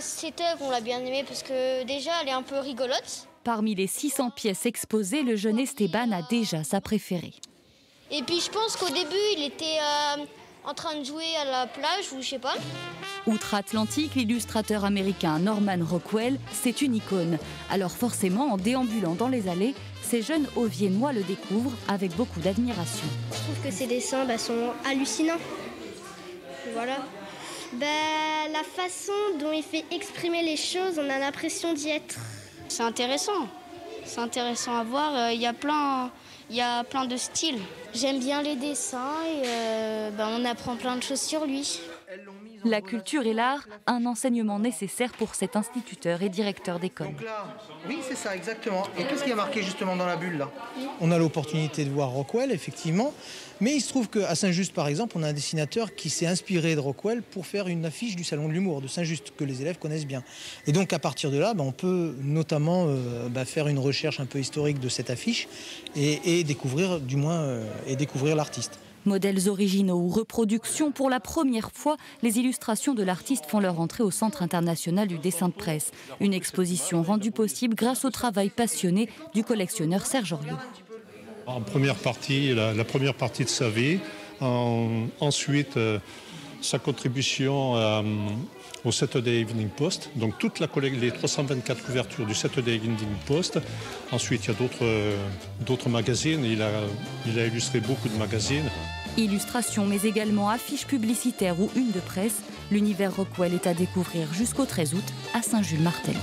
Cette œuvre, on l'a bien aimée parce que déjà, elle est un peu rigolote. Parmi les 600 pièces exposées, le jeune Esteban a déjà sa préférée. Et puis je pense qu'au début, il était euh, en train de jouer à la plage ou je sais pas. Outre-Atlantique, l'illustrateur américain Norman Rockwell, c'est une icône. Alors forcément, en déambulant dans les allées, ces jeunes Auviennois le découvrent avec beaucoup d'admiration. Je trouve que ses dessins bah, sont hallucinants. Voilà. Bah, la façon dont il fait exprimer les choses, on a l'impression d'y être. C'est intéressant. C'est intéressant à voir. Il y a plein, il y a plein de styles. J'aime bien les dessins et euh, bah, on apprend plein de choses sur lui. La culture et l'art, un enseignement nécessaire pour cet instituteur et directeur d'école. Oui, c'est ça, exactement. Et qu'est-ce qui a marqué justement dans la bulle là? On a l'opportunité de voir Rockwell, effectivement. Mais il se trouve qu'à Saint-Just, par exemple, on a un dessinateur qui s'est inspiré de Rockwell pour faire une affiche du Salon de l'humour de Saint-Just, que les élèves connaissent bien. Et donc, à partir de là, ben, on peut notamment euh, ben, faire une recherche un peu historique de cette affiche et, découvrir, du moins, euh, et découvrir l'artiste. Modèles originaux ou reproductions, pour la première fois, les illustrations de l'artiste font leur entrée au Centre international du dessin de presse. Une exposition rendue possible grâce au travail passionné du collectionneur Serge Oriot. En première partie, la, première partie de sa vie, ensuite euh, sa contribution euh, au Saturday Evening Post, donc toute la les 324 couvertures du Saturday Evening Post. Ensuite, il y a d'autres magazines, il a, il a illustré beaucoup de magazines. Illustrations, mais également affiches publicitaires ou une de presse, l'univers Rockwell est à découvrir jusqu'au 13 août à Saint-Jules-Martel.